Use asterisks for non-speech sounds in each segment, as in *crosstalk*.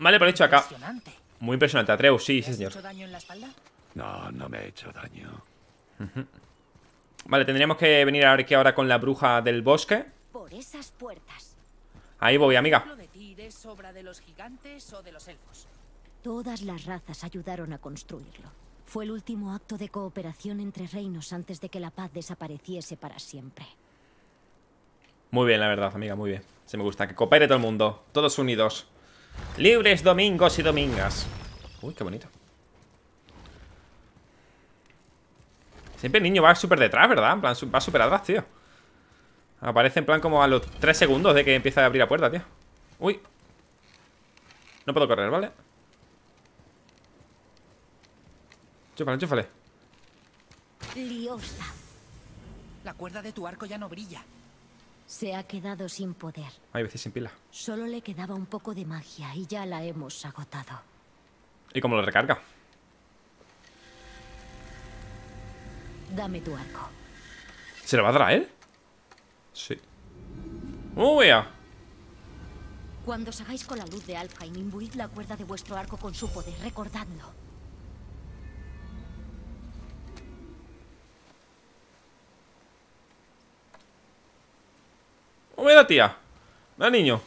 Vale, por hecho acá. Impresionante. Muy impresionante, Atreus, sí, ¿Te sí, has señor. hecho daño en la espalda? No, no me he hecho daño. Vale, tendríamos que venir ahora aquí ahora con la bruja del bosque. Por esas puertas. Ahí voy, amiga. ¿Hablo de ti es obra de los gigantes o de los elfos? Todas las razas ayudaron a construirlo. Fue el último acto de cooperación entre reinos antes de que la paz desapareciese para siempre. Muy bien, la verdad, amiga, muy bien. Se me gusta. Que coopere todo el mundo. Todos unidos. Libres domingos y domingas. Uy, qué bonito. Siempre el niño va súper detrás, ¿verdad? En plan, va súper atrás, tío. Aparece en plan como a los 3 segundos de que empieza a abrir la puerta, tío. Uy. No puedo correr, ¿vale? Chúfale, chúfale. Liosa La cuerda de tu arco ya no brilla. Se ha quedado sin poder. Hay veces sin pila. Solo le quedaba un poco de magia y ya la hemos agotado. ¿Y cómo lo recarga? Dame tu arco. ¿Se lo va a dar a él? Sí. ¡Uy! ya! Cuando os hagáis con la luz de Alfheim, imbuid la cuerda de vuestro arco con su poder, recordadlo. ¡Oh, mira, tía! ¡Mira, niño!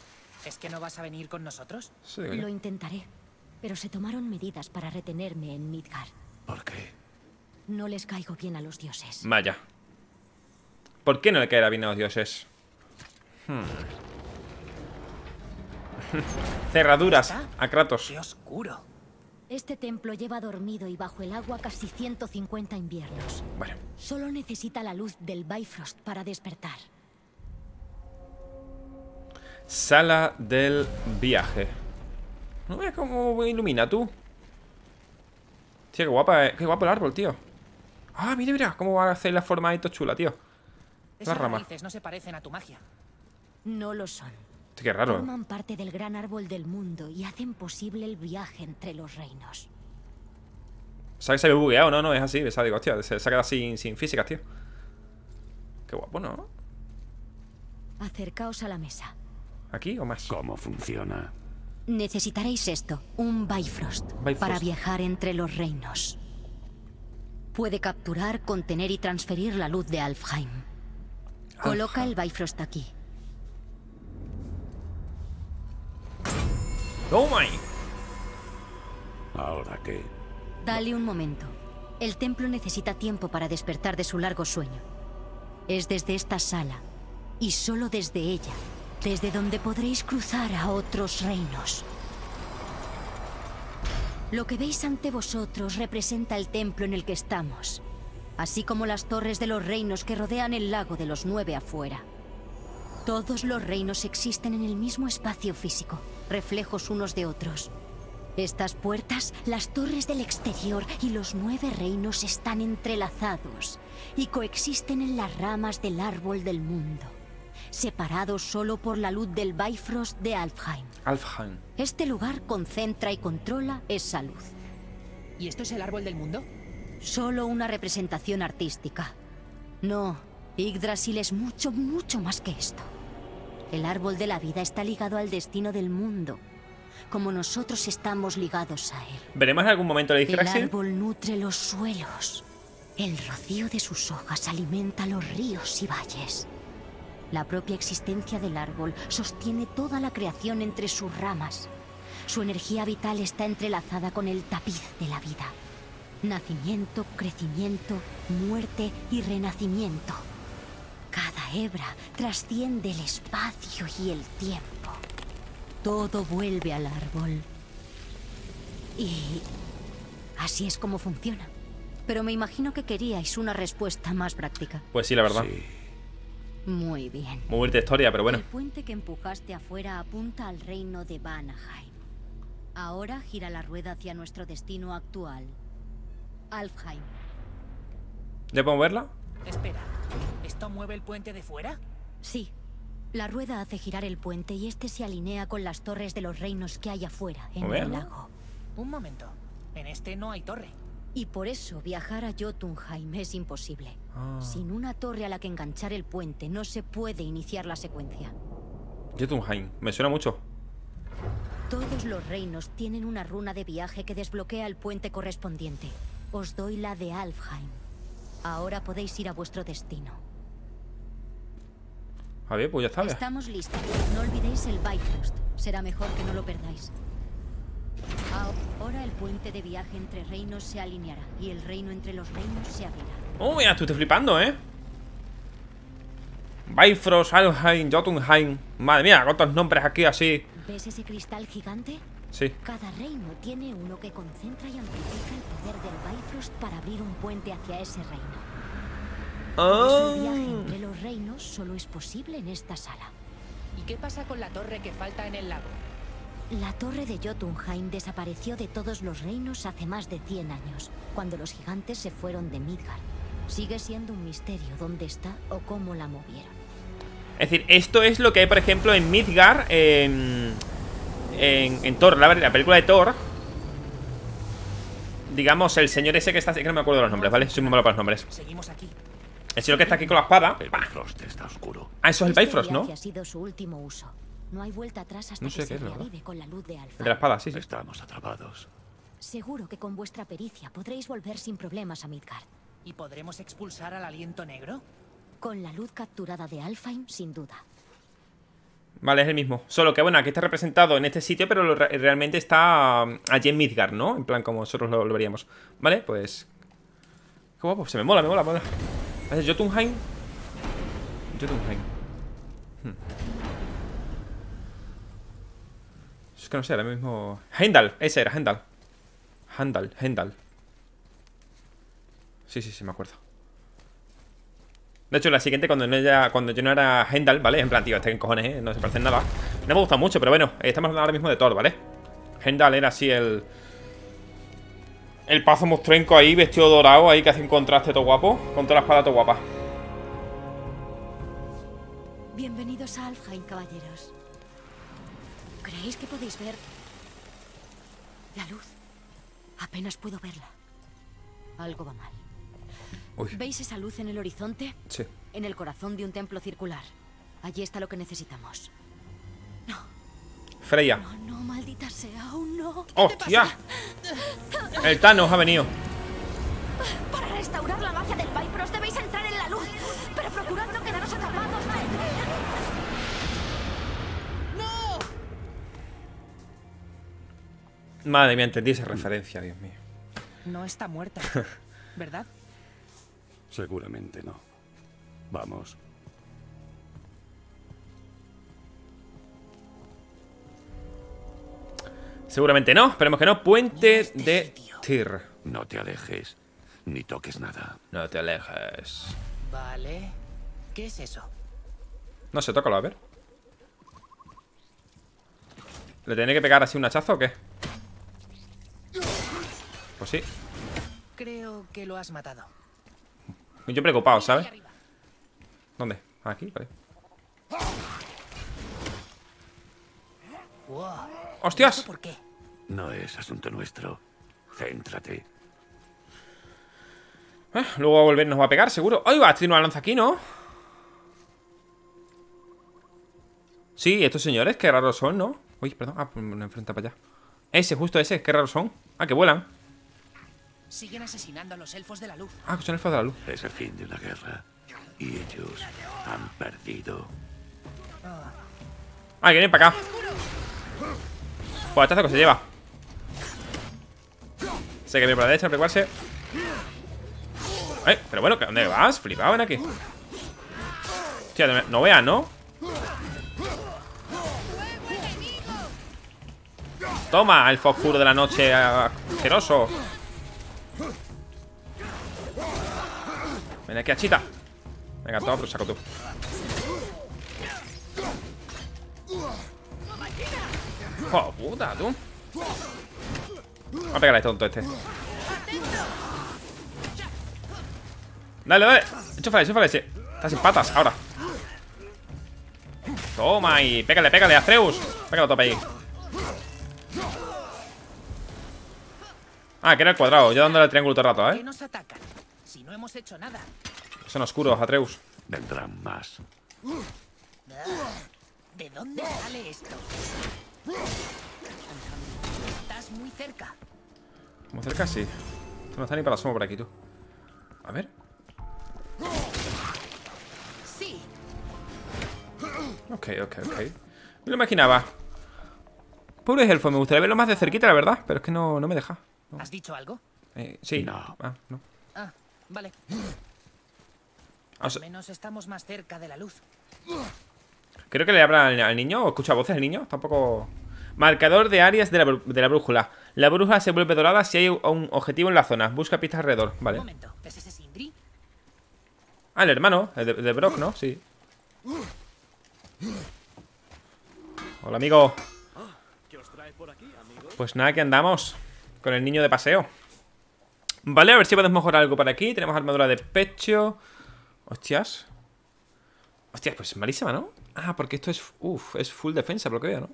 ¿Es que no vas a venir con nosotros? Sí. Lo intentaré, pero se tomaron medidas para retenerme en Midgard. ¿Por qué? No les caigo bien a los dioses. Vaya. ¿Por qué no le caerá bien a los dioses? Hmm. *laughs* Cerraduras a Kratos. ¡Qué oscuro! Este templo lleva dormido y bajo el agua casi 150 inviernos. Bueno, Solo necesita la luz del Bifrost para despertar. Sala del viaje. ¿No ves cómo ilumina tú? Tío, qué guapa, eh, qué guapo el árbol, tío. Ah, mira, mira, cómo va a hacer la forma esto chula, tío. Esas rama. raíces no se parecen a tu magia. No lo son. Qué raro. Forman parte del gran árbol del mundo y hacen posible el viaje entre los reinos. ¿Sabes que se ve bugueado? No, no, es así. ¿sabes? Digo, hostia, se, se ha quedado sin, sin físicas, tío. Qué guapo, ¿no? Acercaos a la mesa. ¿Aquí o más? ¿Cómo funciona? Necesitaréis esto, un Bifrost, Bifrost. para viajar entre los reinos. Puede capturar, contener y transferir la luz de Alfheim. Coloca el Bifrost aquí. ¡Oh, my! ¿Ahora qué? Dale un momento. El templo necesita tiempo para despertar de su largo sueño. Es desde esta sala, y solo desde ella, desde donde podréis cruzar a otros reinos. Lo que veis ante vosotros representa el templo en el que estamos, así como las torres de los reinos que rodean el lago de los nueve afuera. Todos los reinos existen en el mismo espacio físico, reflejos unos de otros. Estas puertas, las torres del exterior y los nueve reinos están entrelazados y coexisten en las ramas del árbol del mundo, separados solo por la luz del Bifrost de Alfheim. Alfheim. Este lugar concentra y controla esa luz. ¿Y esto es el árbol del mundo? Solo una representación artística. No, Yggdrasil es mucho, mucho más que esto. El árbol de la vida está ligado al destino del mundo, como nosotros estamos ligados a él. ¿Veremos en algún momento el El Yggdrasil? árbol nutre los suelos. El rocío de sus hojas alimenta los ríos y valles. La propia existencia del árbol sostiene toda la creación entre sus ramas. Su energía vital está entrelazada con el tapiz de la vida. Nacimiento, crecimiento, muerte y renacimiento. Cada hebra trasciende el espacio y el tiempo. Todo vuelve al árbol. Y así es como funciona. Pero me imagino que queríais una respuesta más práctica. Pues sí, la verdad. Sí. Muy bien. Muy bonita historia, pero bueno. El puente que empujaste afuera apunta al reino de Vanaheim. Ahora gira la rueda hacia nuestro destino actual. Alfheim. ¿Ya puedo verla? Espera, ¿esto mueve el puente de fuera? Sí. La rueda hace girar el puente y este se alinea con las torres de los reinos que hay afuera, en el lago. Un momento. En este no hay torre. Y por eso viajar a Jotunheim es imposible. Ah. Sin una torre a la que enganchar el puente no se puede iniciar la secuencia. Jotunheim. Me suena mucho. Todos los reinos tienen una runa de viaje que desbloquea el puente correspondiente. Os doy la de Alfheim. Ahora podéis ir a vuestro destino. A ver, pues ya está. Estamos listos. No olvidéis el Bifrost. Será mejor que no lo perdáis. Ahora el puente de viaje entre reinos se alineará y el reino entre los reinos se abrirá. Oh, mira, tú estoy flipando, ¿eh? Bifrost, Alheim, Jotunheim. Madre mía, cuántos nombres aquí así. ¿Ves ese cristal gigante? Sí. Cada reino tiene uno que concentra y amplifica el poder del Bifrost para abrir un puente hacia ese reino. Por eso el viaje Ah. entre los reinos solo es posible en esta sala. ¿Y qué pasa con la torre que falta en el lago? La torre de Jotunheim desapareció de todos los reinos hace más de 100 años, cuando los gigantes se fueron de Midgard. Sigue siendo un misterio dónde está o cómo la movieron. Es decir, esto es lo que hay, por ejemplo, en Midgar, en, en, en Thor, la, la película de Thor. Digamos, el señor ese que está... Que no me acuerdo de los nombres, ¿vale? Soy muy malo para los nombres. Seguimos aquí. El señor que está aquí con la espada. El Bifrost está oscuro. Ah, eso es el Este Bifrost, ¿no? viaje ha sido su último uso. No hay vuelta atrás hasta No sé que qué se es, reavive con la luz de Alfa. El de la espada, sí, sí. Estamos atrapados. Seguro que con vuestra pericia podréis volver sin problemas a Midgard. ¿Y podremos expulsar al aliento negro? Con la luz capturada de Alfheim, sin duda. Vale, es el mismo. Solo que, bueno, aquí está representado en este sitio, pero lo realmente está um, allí en Midgar, ¿no? En plan, como nosotros lo, lo veríamos. Vale, pues... Qué guapo, se me mola, me mola, me mola. ¿Es Jotunheim? Jotunheim. Hmm. Es que no sé, ahora mismo... Heimdall, ese era, Heimdall. Heimdall, Heimdall. Sí, sí, sí, me acuerdo. De hecho, la siguiente, cuando, no ya, cuando yo no era Heimdall, ¿vale? En plan, tío, este en cojones, ¿eh? No se parece en nada. No me gusta mucho, pero bueno, estamos hablando ahora mismo de Thor, ¿vale? Heimdall era así el... El pazo monstruenco ahí, vestido dorado, ahí que hace un contraste todo guapo. Con toda la espada todo guapa. Bienvenidos a Alfheim, caballeros. ¿Creéis que podéis ver la luz? Apenas puedo verla. Algo va mal. Uy, ¿Veis esa luz en el horizonte? sí. En el corazón de un templo circular. Allí está lo que necesitamos. Freya. No, no, maldita sea, aún no. ¡Hostia! El Thanos ha venido. Para restaurar la magia del Bifrost debéis entrar en la luz. Pero procurad no quedaros atrapados. Madre mía, entendí esa referencia, Dios mío. No está muerta, *laughs* ¿verdad? Seguramente no. Vamos. Seguramente no, esperemos que no. Puente este de sitio. Tyr. No te alejes. Ni toques nada. No te alejes. Vale. ¿Qué es eso? No sé, tócalo, a ver. ¿Le tiene que pegar así un hachazo o qué? Pues sí. Creo que lo has matado. Yo preocupado, ¿sabes? ¿Dónde? Aquí, vale. ¡Hostias! ¿Eso ¿Por qué? No es asunto nuestro. Céntrate. Eh, luego a volver nos va a pegar, seguro. ¡Ay, va! Tiene una lanza aquí, ¿no? Sí, estos señores, qué raros son, ¿no? Uy, perdón. Ah, pues me lo enfrenta para allá. Ese, justo ese, qué raros son. Ah, que vuelan. Siguen asesinando a los elfos de la luz. Ah, que son elfos de la luz. Es el fin de una guerra. Y ellos han perdido. Ah, que vienen para acá. Pues hachazo que se lleva. Sé que viene por la derecha, preocuparse. Eh, pero bueno, ¿que ¿dónde vas? Flipado, ven aquí. Hostia, no- no veas, ¿no? Toma, el oscuro de la noche asqueroso. Ven aquí, achita. Venga, toma, pero saco tú. ¡Oh, puta, tú! Va a pegar a este tonto este. Dale, dale. Enchúfale, enchúfale ese. Está sin patas, ahora. Toma y pégale, pégale, Atreus. Pégalo tope ahí. Ah, que era el cuadrado. Yo dándole al triángulo todo el rato, ¿Qué ¿eh? Si no hemos hecho nada. Son oscuros, Atreus. Vendrán más. ¿De dónde sale esto? Como cerca, sí. Esto no está ni para la sombra por aquí, tú. A ver. Sí. Ok, ok, ok. Me lo imaginaba. Pobre elfo, me gustaría verlo más de cerquita, la verdad. Pero es que no, no me deja. ¿Has dicho algo? Eh, sí. No. Ah, no. Ah, vale. O Al menos estamos más cerca de la luz. creo que le habla al, al niño o escucha voces el niño. Tampoco. Marcador de áreas de la, bru- de la brújula. La brújula se vuelve dorada si hay un objetivo en la zona. Busca pistas alrededor. Un Vale. momento, ¿es ese Sindri? Ah, el hermano. El de, de Brock, ¿no? Sí. Hola, amigo. Pues nada, que andamos con el niño de paseo. Vale, a ver si podemos mejorar algo por aquí. Tenemos armadura de pecho. Hostias. Hostias, pues es malísima, ¿no? Ah, porque esto es... Uf, es full defensa, por lo que veo, ¿no?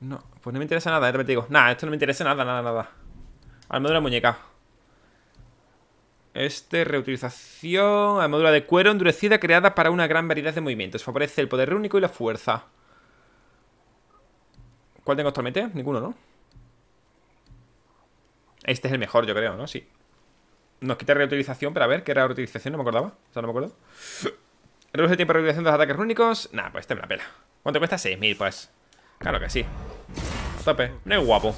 No, pues no me interesa nada, ya te digo. Nada, esto no me interesa nada, nada, nada. Armadura muñeca. Este, reutilización. Armadura de cuero endurecida creada para una gran variedad de movimientos. Favorece el poder único y la fuerza. ¿Cuál tengo actualmente? Ninguno, ¿no? Este es el mejor, yo creo, ¿no? Sí. Nos quita reutilización, pero a ver, ¿qué era reutilización? No me acordaba. O sea, no me acuerdo. Reduce el tiempo de reutilización de los ataques rúnicos. Nah, pues este me la pela. ¿Cuánto cuesta? 6.000, pues. Claro que sí. Tope. No es guapo.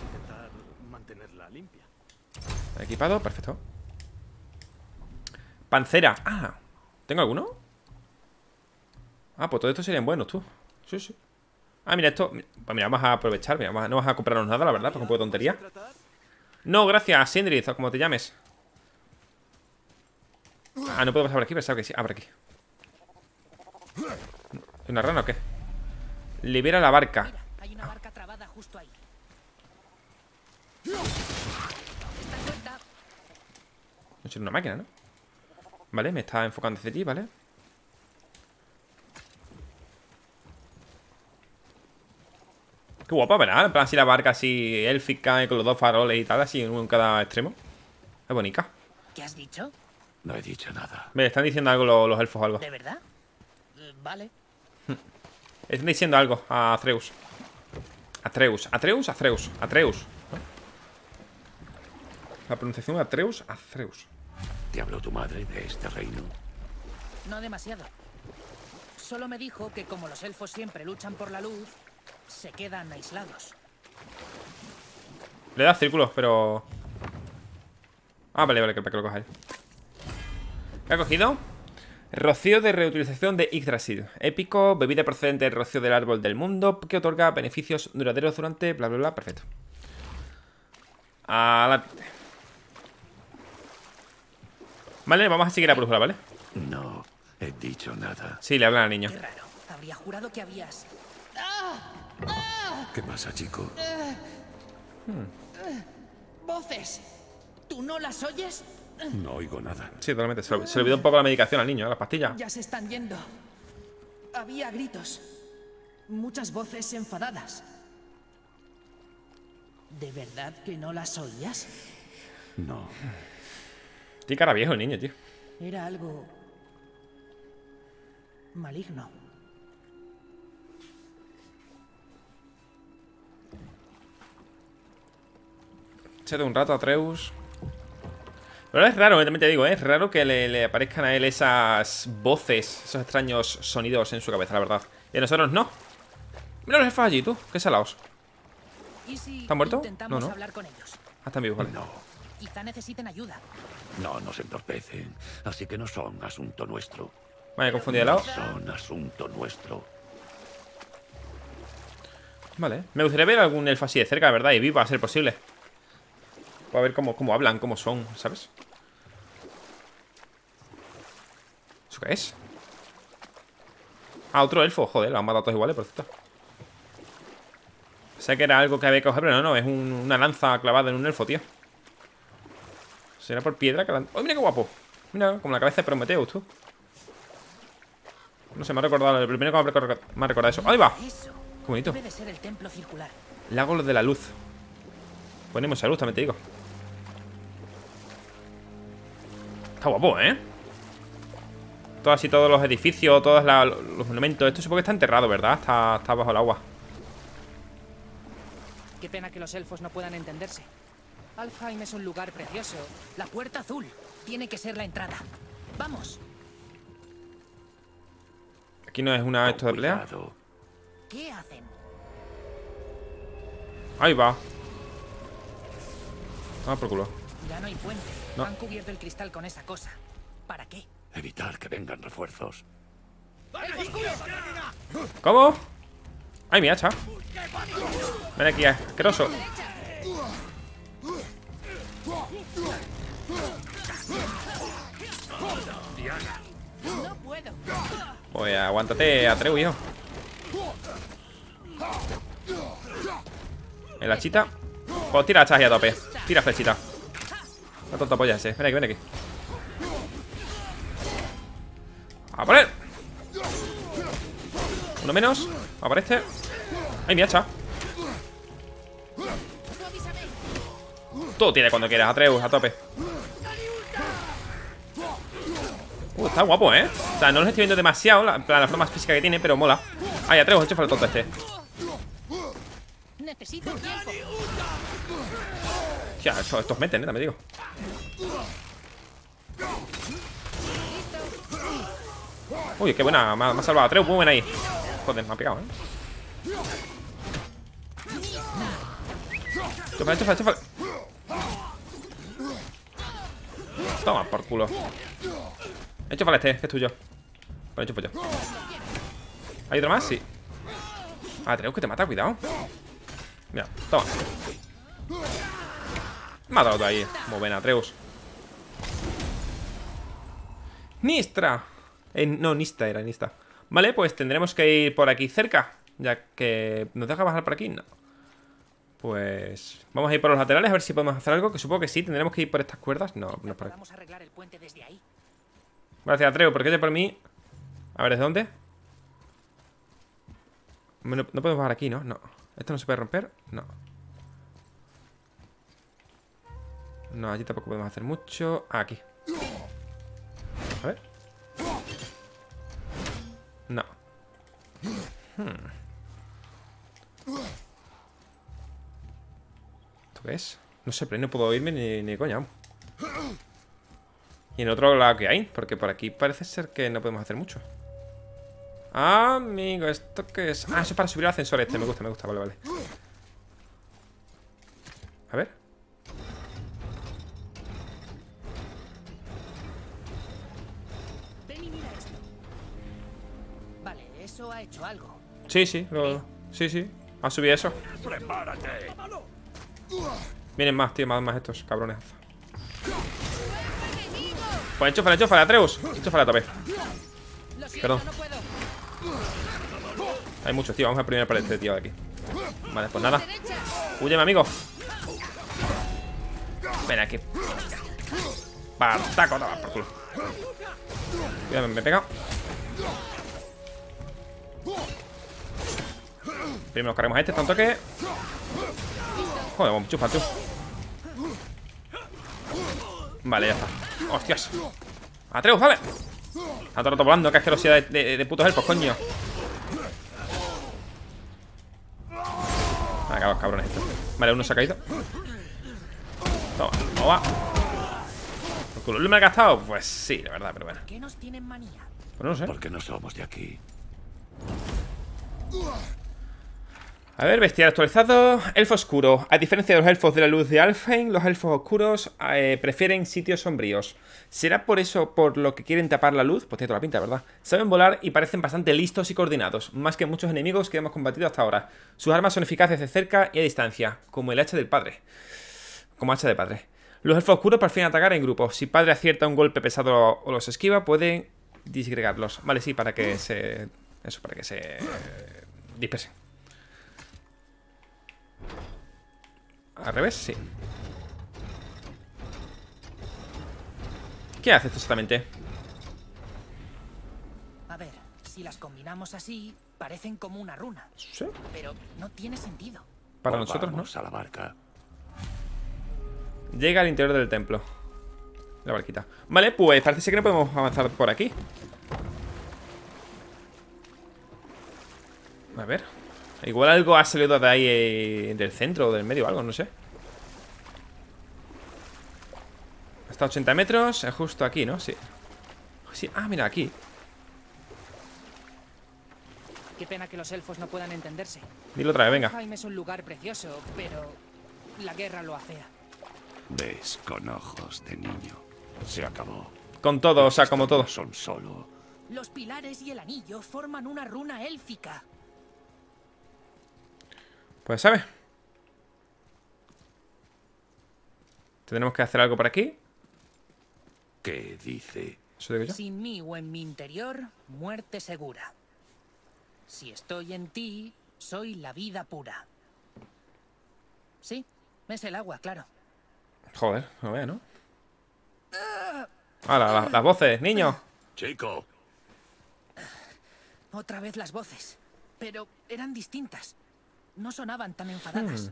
Equipado, perfecto. Pancera. Ah, ¿tengo alguno? Ah, pues todos estos serían buenos, tú. Sí, sí. Ah, mira, esto. Pues mira, vamos a aprovechar. Mira, vamos a- no vas a comprarnos nada, la verdad, porque un poco de tontería. No, gracias, Sindri, o como te llames. Ah, no puedo pasar por aquí, pensaba que sí. Ah, por aquí. ¿Es una rana o qué? Libera la barca. Mira, hay una barca trabada justo ahí. Está suelta. No es una máquina, ¿no? Vale, me está enfocando hacia ti, ¿vale? Qué guapa, ¿verdad? En plan así la barca así élfica y con los dos faroles y tal, así en cada extremo. Es bonita. ¿Qué has dicho? No he dicho nada. Me están diciendo algo los, los elfos o algo. ¿De verdad? Eh, Vale. *laughs* Están diciendo algo a Atreus. Atreus, Atreus, Atreus, Atreus. La pronunciación Atreus, Atreus. ¿Te habló tu madre de este reino? No demasiado. Solo me dijo que como los elfos siempre luchan por la luz, se quedan aislados. Le da círculos, pero... Ah, vale, vale, que para que lo coja él. ¿Qué ha cogido? Rocío de reutilización de Yggdrasil. Épico, bebida procedente del rocío del árbol del mundo que otorga beneficios duraderos durante bla bla bla. Perfecto. A la... Vale, vamos a seguir a brújula, ¿vale? No he dicho nada. Sí, le hablan al niño. Qué raro. Habría jurado que habías... ¿Qué pasa, chico? ¡Voces! ¿Tú no las oyes? No oigo nada. Sí, totalmente. Se le, se le olvidó un poco la medicación al niño, ¿eh? las pastillas. Ya se están yendo. Había gritos. Muchas voces enfadadas. ¿De verdad que no las oías? No. Tiene cara viejo el niño, tío. Era algo... maligno. Échate un rato a Atreus. Pero es raro, eh, también te digo, ¿eh? es raro que le, le aparezcan a él esas voces, esos extraños sonidos en su cabeza, la verdad. Y a nosotros no. Mira los jefes allí, tú, qué salados. ¿Y si ¿Está muerto? intentamos No, no. hablar con ellos? Ah, están vivos, vale. No. Quizá necesiten ayuda. No nos entorpecen. Así que no son asunto nuestro. Vale, confundido de lado. Son asunto nuestro. Vale. Me gustaría ver algún elfo así de cerca, la verdad, y vivo, a ser posible. Para ver cómo, cómo hablan, cómo son, ¿sabes? ¿Eso qué es? Ah, otro elfo, joder, lo han matado todos iguales, por cierto. Sé que era algo que había que coger, pero no, no, es un- una lanza clavada en un elfo, tío. ¿Será por piedra que la... ¡Oh, mira qué guapo! Mira, como la cabeza de Prometheus, tú. No sé, me ha recordado, el primero que me ha recordado, me ha recordado eso. ¡Ahí va! Qué bonito. Lago de la luz. Ponemos salud, también te digo. Está guapo, ¿eh? Todo así, todos los edificios, todos la- los monumentos. Esto supongo que está enterrado, ¿verdad? Está, está bajo el agua. Qué pena que los elfos no puedan entenderse. Alfheim es un lugar precioso. La puerta azul tiene que ser la entrada. Vamos. Aquí no es una esto de pelea. ¿Qué hacen? Ahí va. Ah, por culo. Ya no hay puente. No. Han cubierto el cristal con esa cosa. ¿Para qué? Evitar que vengan refuerzos. ¿Cómo? ¡Ay, mi hacha! Ven aquí, asqueroso. Puedo. Pues aguántate, Atreu, hijo. El hachita. Pues tira hachas ahí a tope. Tira flechita. No tonto polla ese. Ven aquí, ven aquí. A por él. Uno menos. A por este. ¡Ay, mi hacha! Tú tienes cuando quieras, Atreus, a tope. Uh, está guapo, ¿eh? O sea, no los estoy viendo demasiado, la, en plan, la forma física que tiene, pero mola. Ay, Atreus, hecho el tonto este. Necesito tiempo. Eso- estos meten, ¿eh? También digo. Uy, qué buena, me ha, me ha salvado Atreus, muy buena ahí. Joder, me ha pegado, ¿eh? Chúfale, chúfale, chúfale. Toma, por culo. Enchúfale este, que es tuyo. Vale, enchufo yo. ¿Hay otro más? Sí. Ah, Atreus, que te mata, cuidado. Mira, toma. Mátalo tú ahí. Muy buena, Atreus. Nistra. Eh, no, Nista era Nista. Vale, pues tendremos que ir por aquí cerca. Ya que... ¿Nos deja bajar por aquí? No. Pues... Vamos a ir por los laterales a ver si podemos hacer algo. Que supongo que sí. Tendremos que ir por estas cuerdas. No, no es por aquí. Arreglar el puente desde ahí. Gracias, Atreo. ¿Por qué por mí? A ver, ¿desde dónde? No, no podemos bajar aquí, ¿no? No. ¿Esto no se puede romper? No. No, allí tampoco podemos hacer mucho. Ah, aquí. No. Hmm. ¿Esto qué es? No sé, pero no puedo irme ni, ni coña. Y en otro lado que hay, porque por aquí parece ser que no podemos hacer mucho. Amigo, ¿esto qué es? Ah, eso es para subir al ascensor este, me gusta, me gusta, vale, vale. Eso ha hecho algo. Sí, sí, lo- sí, sí. Ha subido eso. ¡Prepárate! Vienen más, tío, más, más estos cabrones. Pues enchúfale, enchúfale, Atreus. Enchúfale a tope. Perdón. Hay muchos, tío. Vamos a primero por este tío de aquí. Vale, pues nada. Huye, mi amigo. Ven aquí. Partaco, toma por culo. Cuidado, me he pegado. Primero nos cargamos a este, tanto que. Joder, vamos, chufa, tú. Vale, ya está. Hostias. Atreus, vale. Está todo el rato volando, que asquerosidad de, de, de putos elfos, coño. Me los cabrones estos. Vale, uno se ha caído. Toma, toma. ¿Por culo me ha gastado? Pues sí, la verdad, pero bueno. ¿Qué nos tienen manía? Pues no sé. Porque no somos de aquí. A ver, bestial actualizado. Elfo oscuro. A diferencia de los elfos de la luz de Alfheim, los elfos oscuros eh, prefieren sitios sombríos. ¿Será por eso por lo que quieren tapar la luz? Pues tiene toda la pinta, ¿verdad? Saben volar y parecen bastante listos y coordinados, más que muchos enemigos que hemos combatido hasta ahora. Sus armas son eficaces de cerca y a distancia, como el hacha del padre. Como hacha de padre. Los elfos oscuros prefieren atacar en grupo. Si padre acierta un golpe pesado o los esquiva, puede disgregarlos. Vale, sí, para que se... Eso, para que se... dispersen. Al revés, sí. ¿Qué hace exactamente? A ver, si las combinamos así, parecen como una runa. ¿Sí? Pero no tiene sentido. Para Volvamos nosotros, ¿no? a la barca. Llega al interior del templo. La barquita. Vale, pues parece ser que no podemos avanzar por aquí. A ver. Igual algo ha salido de ahí eh, del centro o del medio o algo, no sé. Está a 80 metros, es justo aquí, ¿no? Sí. sí. Ah, mira, aquí. Qué pena que los elfos no puedan entenderse. Dilo otra vez, venga. Jaime es un lugar precioso, pero la guerra lo afea. Ves con ojos de niño. Se acabó. Con todo, o sea, como todo. Son solo. Los pilares y el anillo forman una runa élfica. Pues, ¿sabes? Tenemos que hacer algo por aquí. ¿Qué dice? Eso digo yo. Sin mí o en mi interior, muerte segura. Si estoy en ti, soy la vida pura. Sí, es el agua, claro. Joder, no veo, ¿no? Ah, la- la- las voces, niño. Chico, Otra vez las voces. Pero eran distintas. No sonaban tan enfadadas.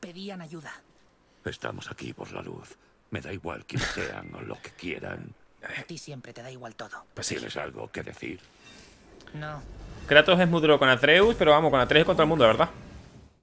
Pedían ayuda. estamos aquí por la luz. Me da igual quién sean o lo que quieran. A ti siempre te da igual todo. Pues sí. ¿Tienes algo que decir? No, Kratos es muy duro con Atreus, pero vamos, con Atreus contra el mundo, de verdad.